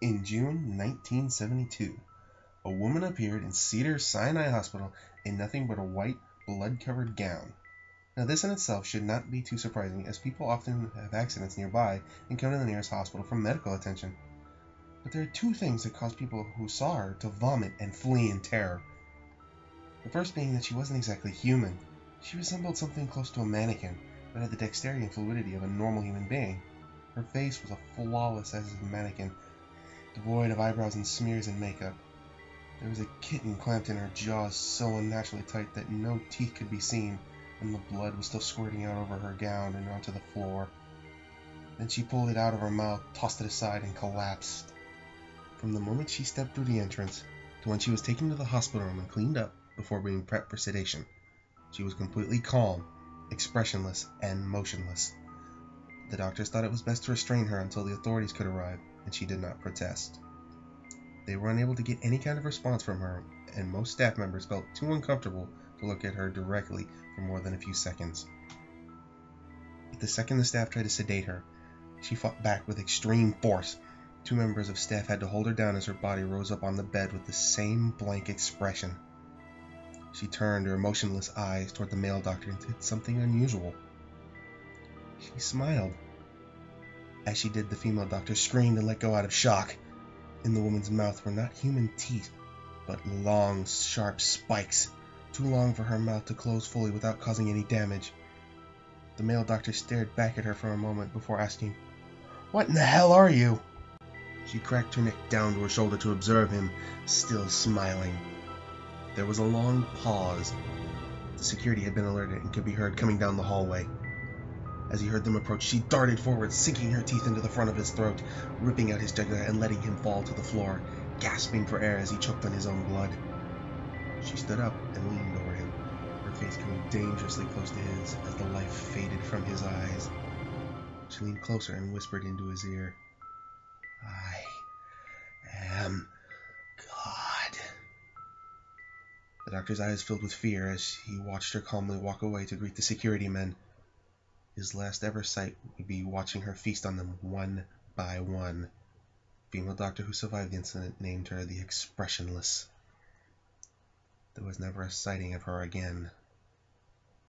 In June 1972, a woman appeared in Cedar Sinai Hospital in nothing but a white, blood covered gown. Now, this in itself should not be too surprising, as people often have accidents nearby and come to the nearest hospital for medical attention. But there are two things that caused people who saw her to vomit and flee in terror. The first being that she wasn't exactly human. She resembled something close to a mannequin, but had the dexterity and fluidity of a normal human being. Her face was as flawless as a mannequin, devoid of eyebrows and smears and makeup. There was a kitten clamped in her jaws so unnaturally tight that no teeth could be seen, and the blood was still squirting out over her gown and onto the floor. Then she pulled it out of her mouth, tossed it aside, and collapsed. From the moment she stepped through the entrance to when she was taken to the hospital room and cleaned up before being prepped for sedation, she was completely calm, expressionless, and motionless. The doctors thought it was best to restrain her until the authorities could arrive, and she did not protest. They were unable to get any kind of response from her, and most staff members felt too uncomfortable to look at her directly for more than a few seconds. The second the staff tried to sedate her, she fought back with extreme force. Two members of staff had to hold her down as her body rose up on the bed with the same blank expression. She turned her motionless eyes toward the male doctor and did something unusual. She smiled. As she did, the female doctor screamed and let go out of shock. In the woman's mouth were not human teeth, but long, sharp spikes, too long for her mouth to close fully without causing any damage. The male doctor stared back at her for a moment before asking, What in the hell are you? She cracked her neck down to her shoulder to observe him, still smiling. There was a long pause. The security had been alerted and could be heard coming down the hallway. As he heard them approach, she darted forward, sinking her teeth into the front of his throat, ripping out his jugular and letting him fall to the floor, gasping for air as he choked on his own blood. She stood up and leaned over him, her face coming dangerously close to his as the life faded from his eyes. She leaned closer and whispered into his ear, I am God. The doctor's eyes filled with fear as he watched her calmly walk away to greet the security men. His last ever sight would be watching her feast on them one by one. Female doctor who survived the incident named her the Expressionless. There was never a sighting of her again.